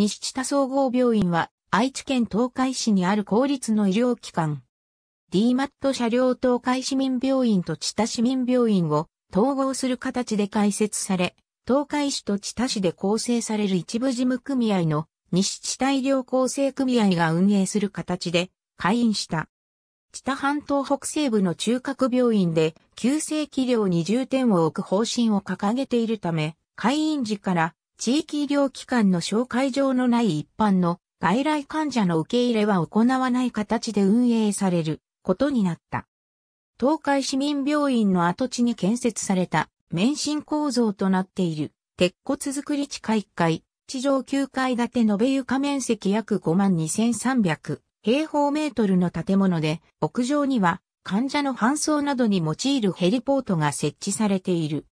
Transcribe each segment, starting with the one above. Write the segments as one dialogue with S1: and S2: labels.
S1: 西知多総合病院は愛知県東海市にある公立の医療機関。DMAT 車両東海市民病院と知多市民病院を統合する形で開設され、東海市と知多市で構成される一部事務組合の西知多医療構成組合が運営する形で開院した。知多半島北西部の中核病院で急性期療に重点を置く方針を掲げているため、開院時から地域医療機関の紹介状のない一般の外来患者の受け入れは行わない形で運営されることになった。東海市民病院の跡地に建設された免震構造となっている鉄骨造り地下1階、地上9階建て延べ床面積約52,300平方メートルの建物で、屋上には患者の搬送などに用いるヘリポートが設置されている。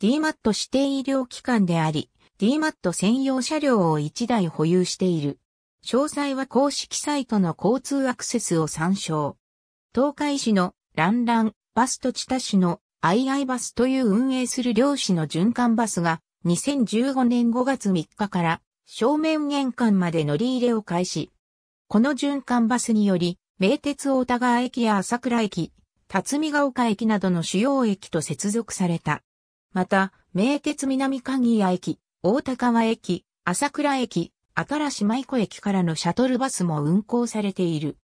S1: DMAT 指定医療機関であり、DMAT 専用車両を1台保有している。詳細は公式サイトの交通アクセスを参照。東海市のランラン、バスと知多市のアイアイバスという運営する両市の循環バスが2015年5月3日から正面玄関まで乗り入れを開始。この循環バスにより、名鉄大田川駅や朝倉駅、辰巳ヶ丘駅などの主要駅と接続された。また、名鉄南鍵谷駅、大田川駅、朝倉駅、新し舞子駅からのシャトルバスも運行されている。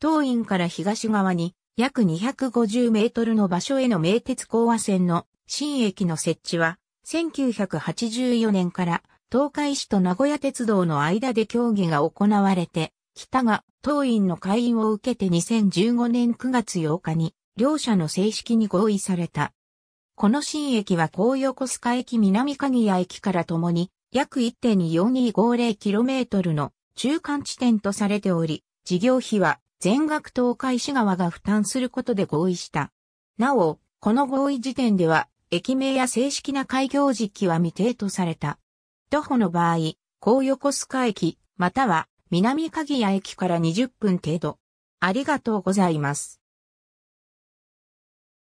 S1: 当院から東側に約250メートルの場所への名鉄高和線の新駅の設置は1984年から東海市と名古屋鉄道の間で協議が行われて北が当院の会員を受けて2015年9月8日に両者の正式に合意された。この新駅は高横須賀駅南鍵谷駅からともに約 1.4250km の中間地点とされており、事業費は全額東海市側が負担することで合意した。なお、この合意時点では、駅名や正式な開業時期は未定とされた。徒歩の場合、高横須賀駅、または南鍵谷駅から20分程度。ありがとうございます。